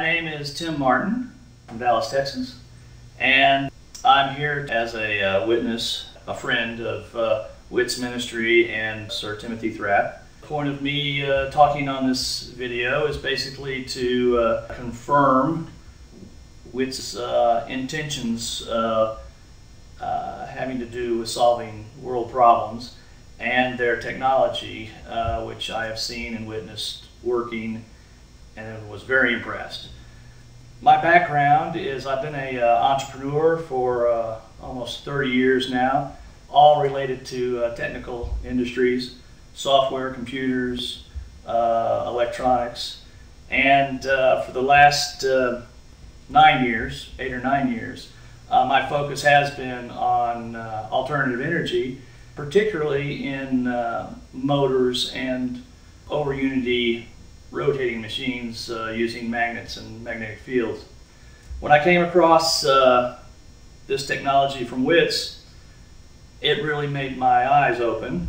My name is Tim Martin from Dallas, Texas, and I'm here as a uh, witness, a friend of uh, WITTS ministry and Sir Timothy Thrapp. The point of me uh, talking on this video is basically to uh, confirm WITTS uh, intentions uh, having to do with solving world problems and their technology, which I have seen and witnessed working and was very impressed. My background is I've been an uh, entrepreneur for uh, almost 30 years now, all related to uh, technical industries, software, computers, uh, electronics, and uh, for the last uh, nine years, eight or nine years, my focus has been on alternative energy, particularly in motors and over unity rotating machines uh, using magnets and magnetic fields. When I came across uh, this technology from WITTS, it really made my eyes open.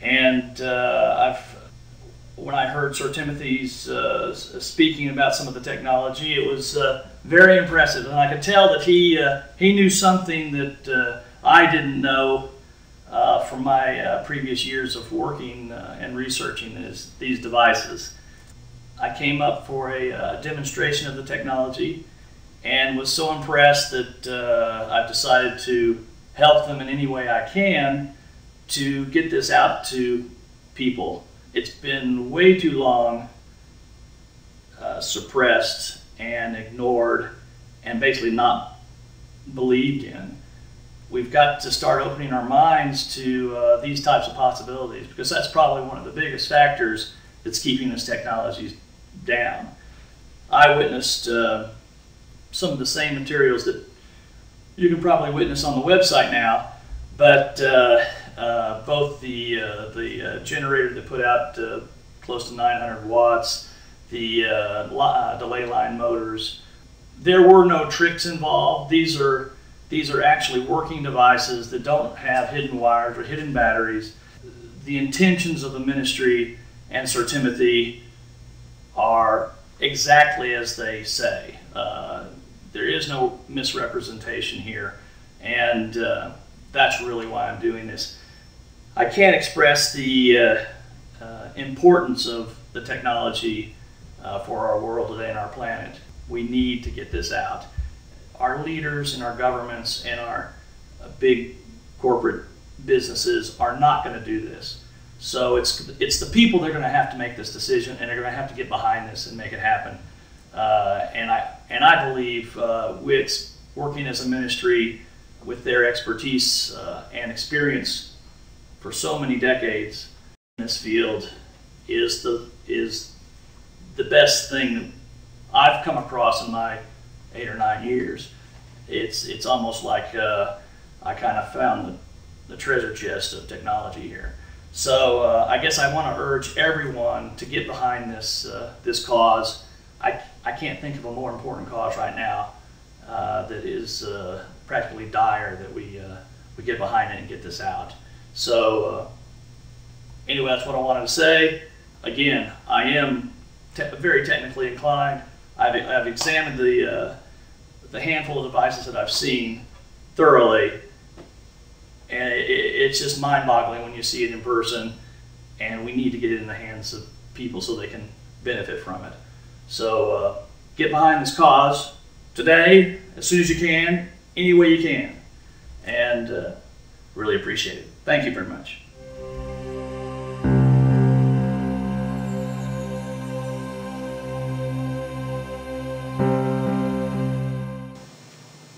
And uh, I've, when I heard Sir Timothy's uh, speaking about some of the technology, it was uh, very impressive. And I could tell that he, uh, he knew something that I didn't know from my previous years of working and researching these devices. I came up for a uh, demonstration of the technology and was so impressed that uh, I've decided to help them in any way I can to get this out to people. It's been way too long uh, suppressed and ignored and basically not believed in. We've got to start opening our minds to uh, these types of possibilities because that's probably one of the biggest factors that's keeping this technology down. I witnessed uh, some of the same materials that you can probably witness on the website now, but uh, uh, both the uh, the uh, generator that put out uh, close to 900 watts, the delay line motors, there were no tricks involved. These are these are actually working devices that don't have hidden wires or hidden batteries. The intentions of the ministry and Sir Timothy are exactly as they say. Uh, there is no misrepresentation here, and uh, that's really why I'm doing this. I can't express the uh, uh importance of the technology uh, for our world today and our planet. We need to get this out. Our leaders and our governments and our uh, big corporate businesses are not going to do this. So it's it's the people that are going to have to make this decision, and they're going to have to get behind this and make it happen. Uh, and I and I believe uh, WITTS working as a ministry with their expertise uh, and experience for so many decades in this field is the is the best thing that I've come across in my eight or nine years. It's it's almost like uh, I kind of found the, the treasure chest of technology here. So uh, I guess I want to urge everyone to get behind this uh, this cause. I, I can't think of a more important cause right now uh, that is uh, practically dire that we uh, we get behind it and get this out. So uh, anyway, that's what I wanted to say. Again, I am te very technically inclined. I've, I've examined the the handful of devices that I've seen thoroughly and it, it's just mind-boggling when you see it in person. And we need to get it in the hands of people so they can benefit from it. So uh, get behind this cause today, as soon as you can, any way you can, and uh, really appreciate it. Thank you very much.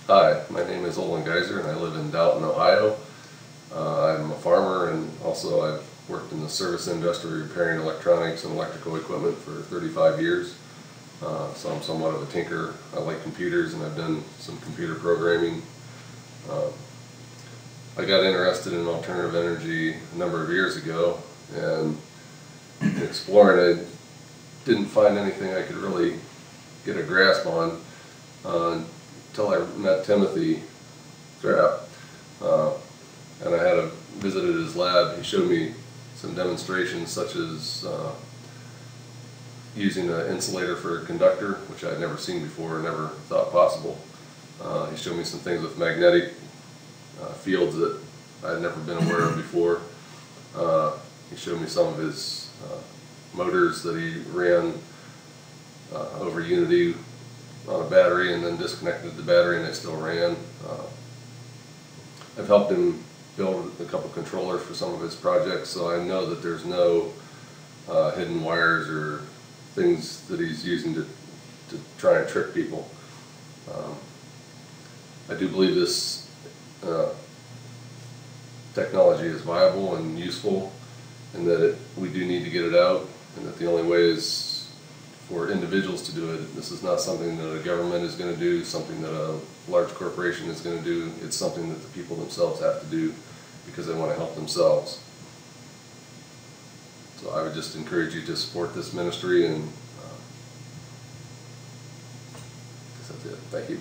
Hi, my name is Olin Geiser and I live in Dalton, Ohio. Uh, I'm a farmer and also I've worked in the service industry repairing electronics and electrical equipment for 35 years. Uh, so I'm somewhat of a tinker. I like computers and I've done some computer programming. Uh, I got interested in alternative energy a number of years ago and exploring it, didn't find anything I could really get a grasp on uh, until I met Timothy Thrapp. Uh, and I had a, visited his lab. He showed me some demonstrations such as uh, using an insulator for a conductor, which I had never seen before, never thought possible. Uh, he showed me some things with magnetic uh, fields that I had never been aware of before. Uh, he showed me some of his uh, motors that he ran uh, over Unity on a battery and then disconnected the battery and it still ran. I've helped him build a couple controllers for some of his projects, so I know that there's no uh, hidden wires or things that he's using to, to try and trick people. Um, I do believe this uh, technology is viable and useful, and that it, we do need to get it out, and that the only way is for individuals to do it. This is not something that a government is going to do, something that a large corporation is going to do. It's something that the people themselves have to do because they want to help themselves. So I would just encourage you to support this ministry and uh, that's it. Thank you.